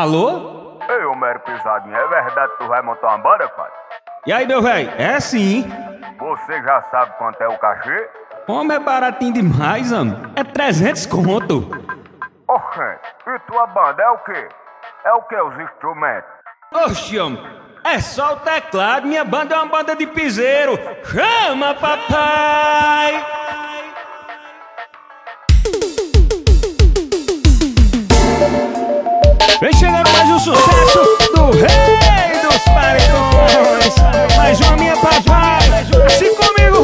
Alô? Ei, Homero Pisadinha, é verdade que tu vai montar uma banda, pai? E aí, meu velho? É sim. Você já sabe quanto é o cachê? Homem, é baratinho demais, mano. É 300 conto. Oxê, e tua banda é o quê? É o que os instrumentos? Oxi, homem. É só o teclado. Minha banda é uma banda de piseiro. Chama, papai! Vem chegando mais um sucesso do Rei dos Paredões. Mais uma minha papai. Assim comigo.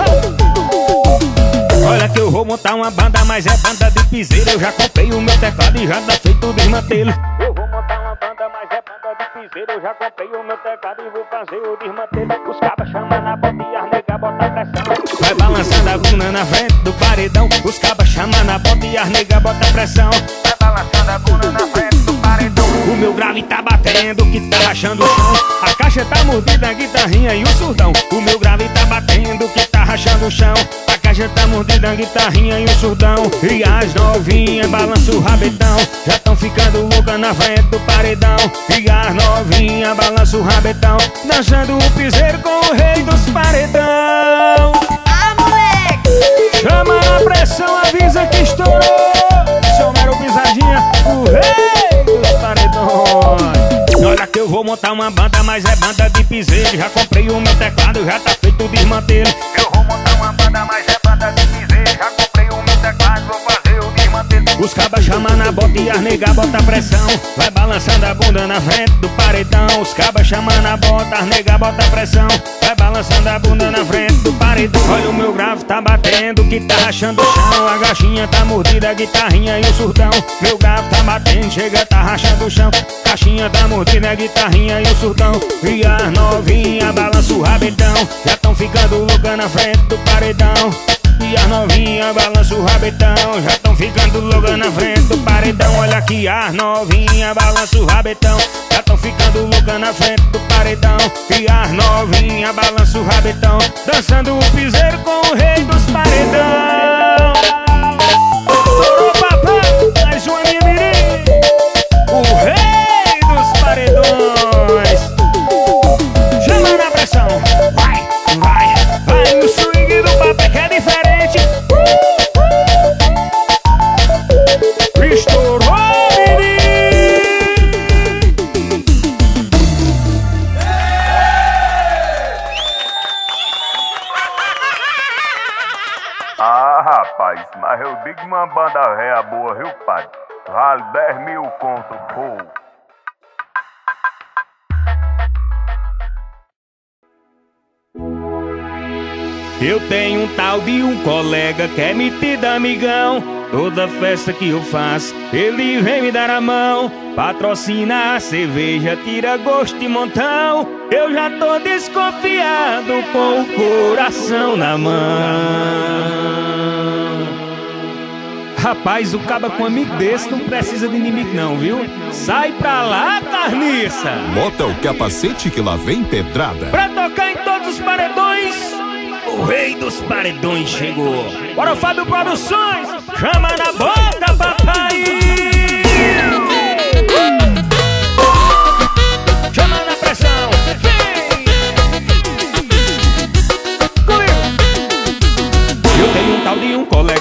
Olha que eu vou montar uma banda, mas é banda de piseiro. Eu já comprei o meu teclado e já tá feito desmantelo. Eu vou montar uma banda, mas é banda de piseiro. Eu já comprei o meu teclado e vou fazer o desmantelo. Os cabas chamam na bota e as nega bota pressão. Vai balançando a bunda na frente do paredão. Os cabas chamam na bota e as nega bota pressão. Balançando a bunda na frente do paredão. O meu grave tá batendo, que tá rachando o chão. A caixa tá mordida, a guitarrinha e o surdão. O meu grave tá batendo, que tá rachando o chão. A caixa tá mordida, a guitarrinha e o surdão. E as novinhas balançam o rabetão. Já tão ficando louca na frente do paredão. E as novinhas balançam o rabetão. Dançando o piseiro com o rei dos paredão. Ah, moleque! Chama na pressão, avisa que estourou. Dos paredões. Olha que eu vou montar uma banda, mas é banda de piseiro. Já comprei o meu teclado, já tá feito o desmantelo. Eu vou montar uma banda, mas é banda de piseiro. Já comprei o meu teclado, vou fazer o desmantelo. Os cabas chamam na bota e as nega bota pressão. Vai balançando a bunda na frente do paredão. Os cabas chamam na bota, as nega bota pressão. Vai balançando a bunda na frente do paredão. Olha o meu grave tá batendo, que tá rachando o chão. A gaixinha tá mordida, a guitarrinha e o surdão. Meu grave tá batendo, chega, tá rachando o chão. Caixinha tá mordida, a guitarrinha e o surdão. E as novinha balança o rabetão. Já tão ficando louca na frente do paredão. E as novinhas balançam o rabetão Já tão ficando louca na frente do paredão. Olha que as novinhas balançam o rabetão Já tão ficando louca na frente do paredão. E as novinhas balançam o rabetão Dançando o piseiro com o rei dos paredão uma banda véia boa, viu, pai? Vale 10 mil conto, fogo. Eu tenho um tal de um colega que é metido amigão. Toda festa que eu faço, ele vem me dar a mão. Patrocina a cerveja, tira gosto de montão. Eu já tô desconfiado com o coração na mão. Rapaz, o caba com amigo desse não precisa de inimigo não, viu? Sai pra lá, carniça! Bota o capacete que lá vem pedrada. Pra tocar em todos os paredões, o rei dos paredões chegou. Bora, Fábio Produções, chama na boca, papai!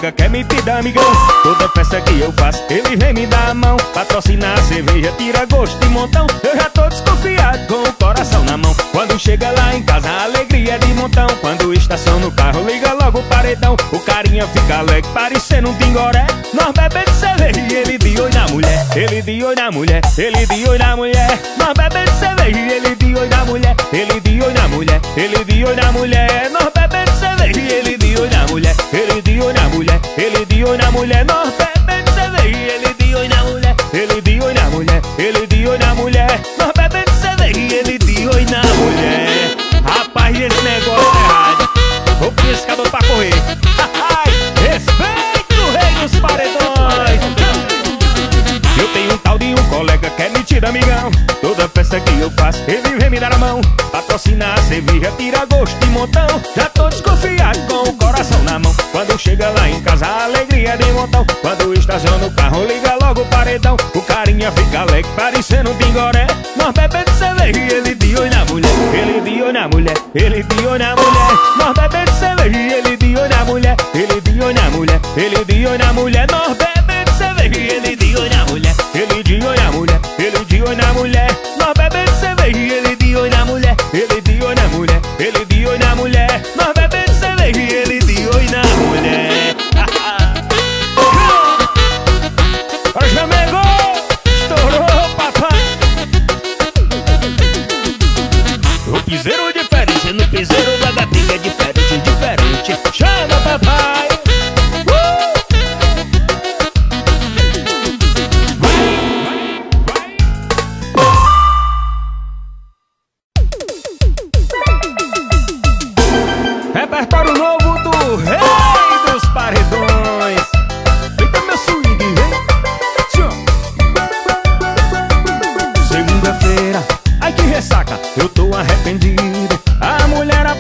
De um colega que é metido amigão. Toda festa que eu faço, ele vem me dar a mão. Patrocinar a cerveja, tira gosto de montão. Eu já tô desconfiado com o coração na mão. Quando chega lá em casa, a alegria é de montão. Quando estaciona o carro, liga logo o paredão. O carinha fica alegre, parecendo um tingoré Nós bebemos cerveja e ele de olho na mulher. Ele de olho na mulher, ele de na mulher. Nós bebemos cerveja e ele de olho na mulher. Ele de olho na mulher, ele de olho na mulher. Nós mulher Ele de olho na mulher, ele de olho na mulher Nós bebemos cerveja ele de olho na mulher Ele de olho na mulher, ele de olho na mulher um colega que é metido amigão. Toda festa que eu faço, ele vem me dar a mão. Patrocinar a cerveja, tira gosto de montão. Já tô desconfiado com o coração na mão. Quando chega lá em casa, a alegria é de montão. Quando estaciona o carro, liga logo o paredão. O carinha fica alegre, parecendo um tingoré Nós bebendo cerveja e ele de olho na mulher. Ele de olho na mulher, ele de olho na mulher. Nós bebendo cerveja e ele de olho na mulher. Ele de olho na mulher, ele de olho na mulher. Nós bebendo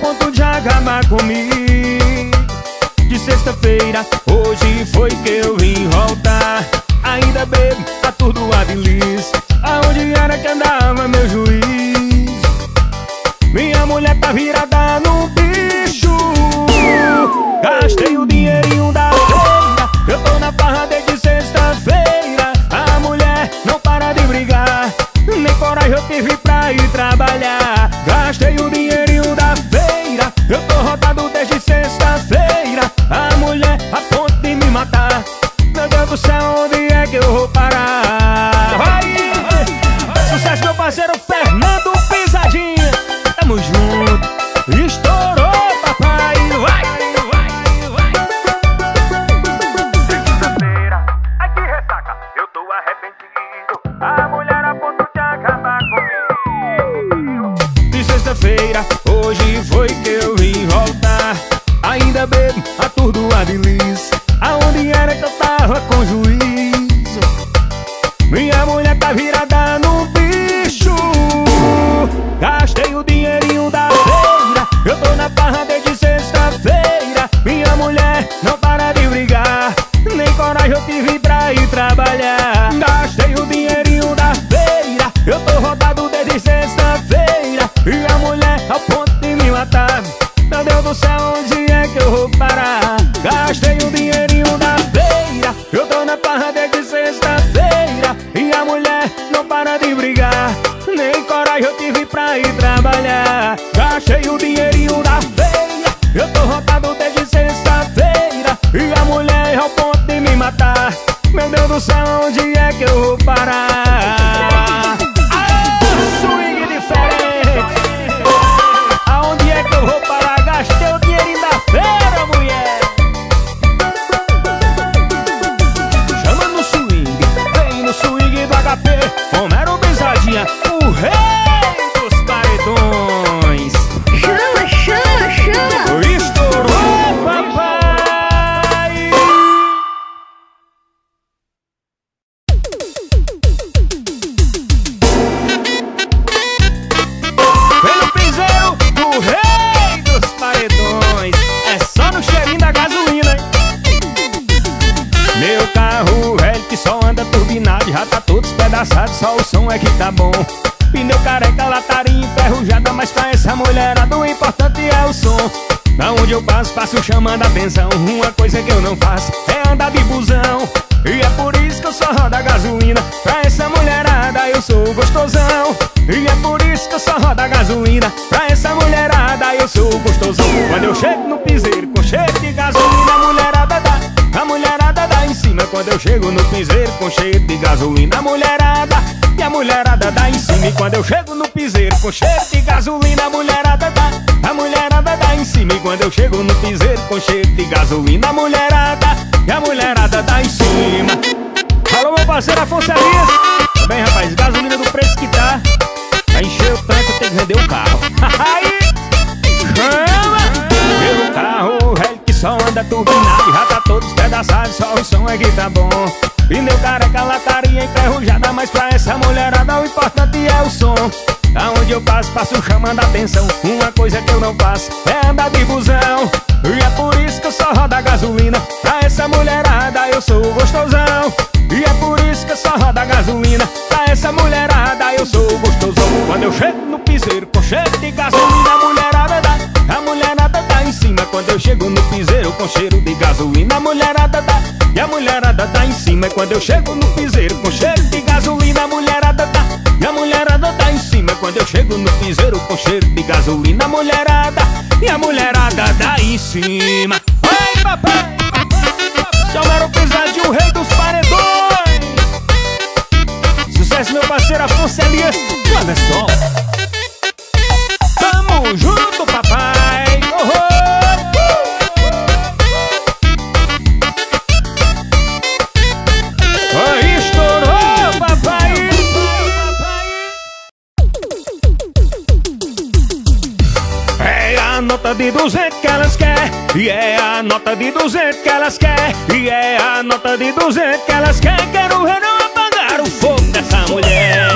ponto de acabar comigo De sexta-feira, hoje foi que eu importante é o som. Da onde eu passo, passo chamando a atenção. Uma coisa que eu não faço é andar de busão. E é por isso que eu só rodo a gasolina. Pra essa mulherada eu sou gostosão. E é por isso que eu só rodo a gasolina. Pra essa mulherada eu sou gostosão. Quando eu chego no piseiro com cheiro de gasolina A mulherada dá, a mulherada dá em cima. Quando eu chego no piseiro com cheiro de gasolina A mulherada, e a mulherada dá em cima. E quando eu chego no piseiro com cheiro de gasolina A mulherada dá, a mulherada dá em cima. E quando eu chego no piseiro com cheiro de gasolina A mulherada, e a mulherada dá em cima. Alô meu parceiro Afonso Elias Também rapaz, gasolina do preço que tá. Pra encher o tanque tenho que vender o carro. Aí, chama. Pelo carro velho que só anda turbinado. Já tá todo despedaçado, só o som é que tá bom Pneu careca, lataria enferrujada Mas pra essa mulherada o importante é o som. Aonde eu passo, passo chamando a atenção. Uma coisa que eu não faço é andar de busão. E é por isso que eu só rodo a gasolina. Pra essa mulherada eu sou gostosão. E é por isso que eu só rodo a gasolina. Pra essa mulherada eu sou gostosão. Quando eu chego no piseiro com cheiro de gasolina A mulherada dá, a mulherada tá em cima. Quando eu chego no piseiro com cheiro de gasolina A mulherada dá, e a mulherada tá em cima Quando eu chego no piseiro com cheiro de gasolina A mulherada dá, e a mulherada tá em cima Quando eu chego no piseiro com cheiro de gasolina A mulherada, e a mulherada tá em cima. Oi papai, chamaram o rei dos paredões. Sucesso meu parceiro Afonso Elias, olha só. Tamo junto de 200 que elas quer E é a nota de 200 que elas quer E é a nota de 200 que elas quer Quero ver não apagar o fogo dessa mulher.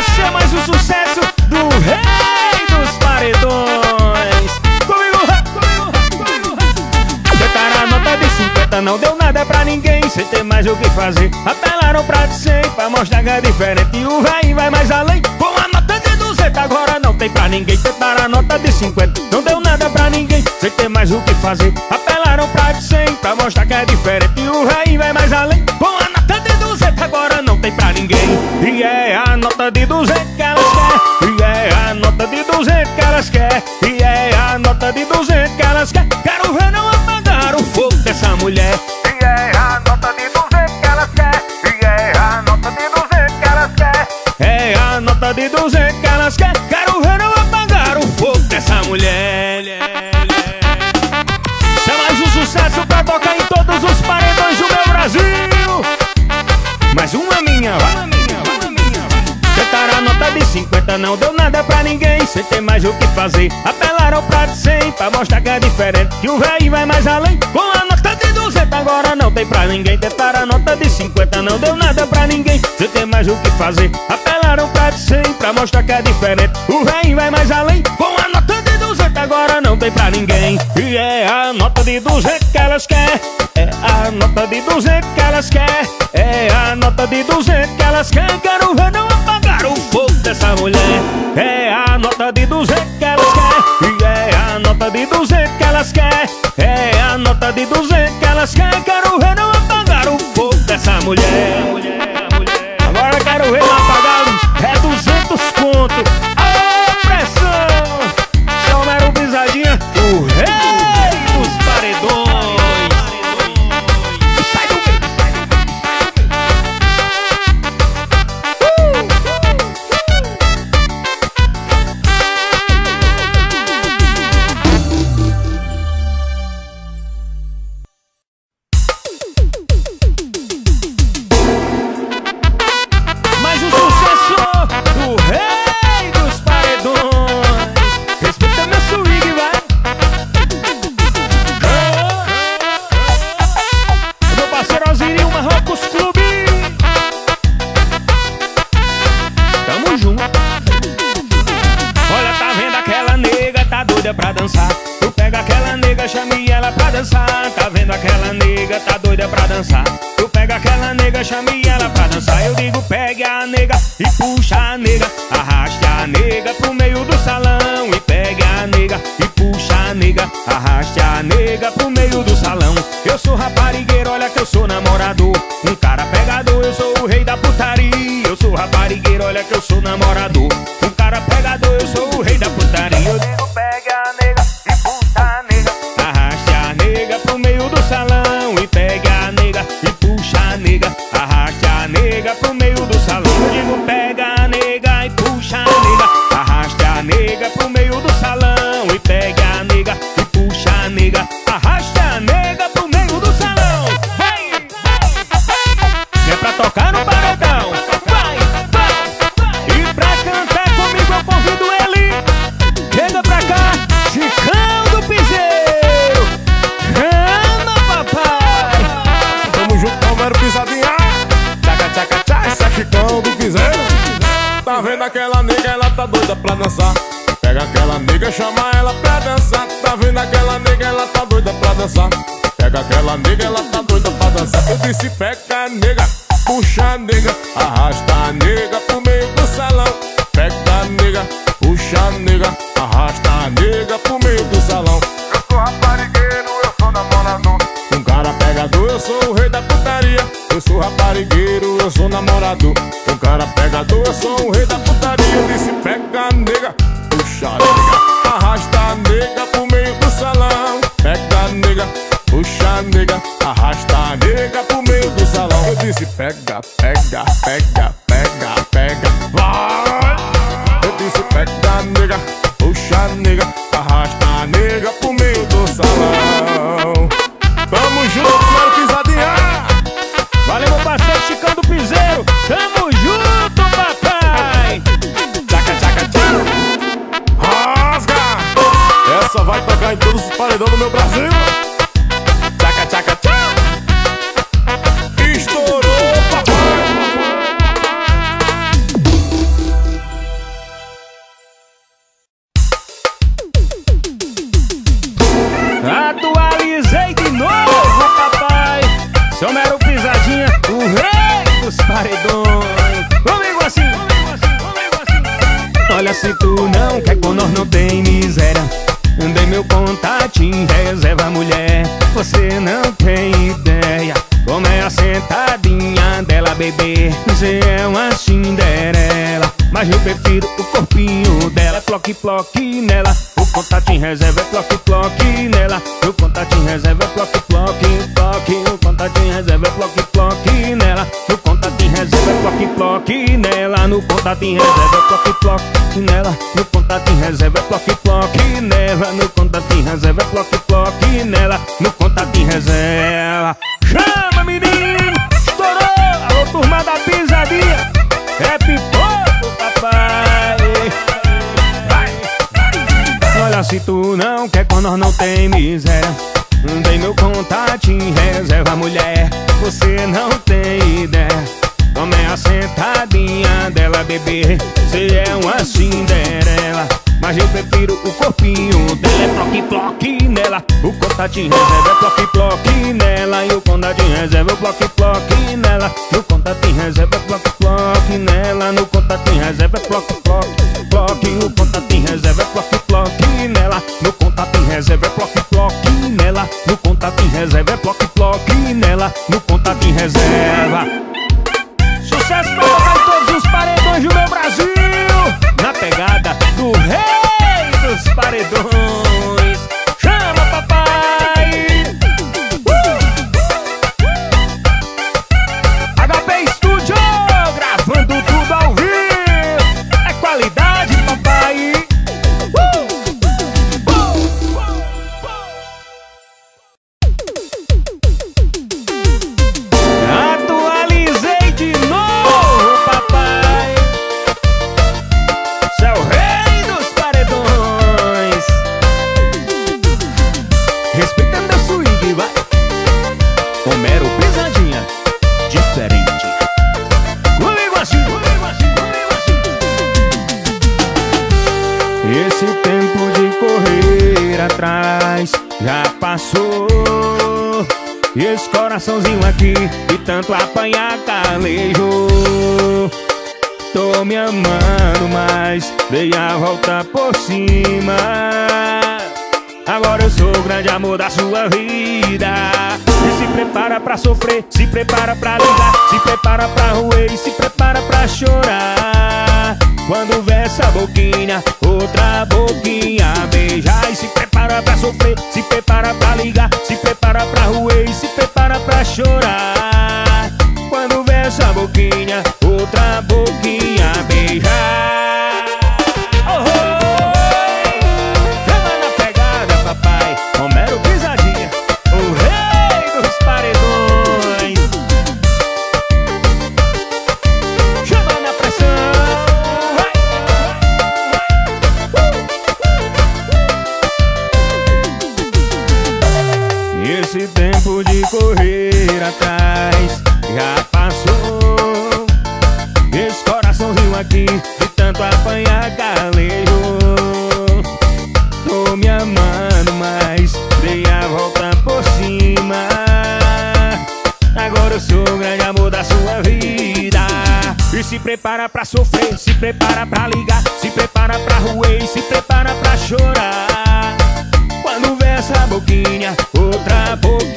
Esse é mais um sucesso do rei dos paredões. Comigo, comigo, comigo. Tentaram a nota de 50, não deu nada pra ninguém Sem ter mais o que fazer. Apelaram pra de 100 Pra mostrar que é diferente. E o véi vai mais além Com a nota de 200 Agora não tem pra ninguém. Tentaram a nota de 50 Não deu nada pra ninguém. Sem ter mais o que fazer. Apelaram pra de 100 Pra mostrar que é diferente. E o véi vai mais além. Com a nota de 200 Agora não tem pra ninguém diferente. Que o véi vai mais além. Com a nota de 200 agora não tem pra ninguém. Tentaram a nota de 50, não deu nada pra ninguém. Sem ter mais o que fazer. Apelaram pra de 100 Pra mostrar que é diferente. O véi vai mais além. Com a nota de 200 agora não tem pra ninguém. E é a nota de 200 que elas quer É a nota de 200 que elas quer É a nota de 200 que elas quer Quero ver não apagar o fogo dessa mulher. É a nota de 200 que elas quer a nota de 200 que elas quer Quero pra dançar. Tu pega aquela nega, chame ela pra dançar. Tá vendo aquela nega, tá doida pra dançar. Tu pega aquela nega, chame ela pra dançar. Eu digo, pegue a nega e puxa a nega. Arraste a nega pro meio do salão. E pegue a nega e puxa a nega. Arraste a nega pro meio do salão. Eu sou raparigueiro, olha que eu sou namorador. Um cara pegador, eu sou o rei da putaria. Eu sou raparigueiro, olha que eu sou namorador puxa a nega Arraste a nega pro meio puxa a nega, arrasta a nega pro meio do salão. Pega a nega, puxa a nega, arrasta a nega pro meio do salão. Eu sou raparigueiro, eu sou namorador. Um cara pegador, eu sou o rei da putaria. Eu sou raparigueiro, eu sou namorado. Um cara pegador, eu sou o rei da putaria. Eu disse, pega a nega, puxa a nega, arrasta a nega pro meio do salão. Pega a nega, puxa a nega, arrasta a nega pega, pega, pega, pega, contatinho, reserva mulher. Você não tem ideia. Como é a sentadinha dela, bebê. Você é uma Cinderela. Mas eu prefiro o corpinho dela. Ploque, ploque nela. O contatinho reserva é ploque, ploque nela. O contatinho reserva é ploque, ploque, ploque. O contatinho reserva é ploque, ploque nela. O reserva ploque, ploque nela. No contatinho reserva ploque, ploque nela. No contatinho reserva ploque, ploque nela. No contatinho reserva ploque, ploque nela. No contatinho reserva. Chama, menino! Estourou! Alô, turma da pisadinha! É pipoco, papai! Olha, se tu não quer com nós não tem miséria Dei meu contatinho, reserva mulher Você não tem ideia Como é a sentadinha dela, bebê. Você é uma Cinderela Mas eu prefiro o corpinho dela. É ploque, ploque nela. O contatinho reserva é ploque, ploque nela. E o contatinho reserva é ploque, ploque nela. No contatinho reserva é ploque, ploque nela. No contatinho reserva é ploque, ploque o contatinho reserva é ploque, ploque nela. No contatinho reserva é ploque, ploque nela. No contatinho reserva é ploque, ploque nela. No contatinho reserva coraçãozinho aqui de tanto apanhar calejou. Tô me amando, mas dei a volta por cima. Agora eu sou o grande amor da sua vida. E se prepara pra sofrer, se prepara pra ligar, se prepara pra roer e se prepara pra chorar. Quando vê essa boquinha, outra boquinha beijar e se prepara pra sofrer, se prepara pra ligar, se prepara pra roer chorar. aqui De tanto apanhar galeiro Tô me amando mais Dei a volta por cima. Agora eu sou o grande amor da sua vida. E se prepara pra sofrer Se prepara pra ligar Se prepara pra ruer E se prepara pra chorar. Quando vê essa boquinha Outra boquinha.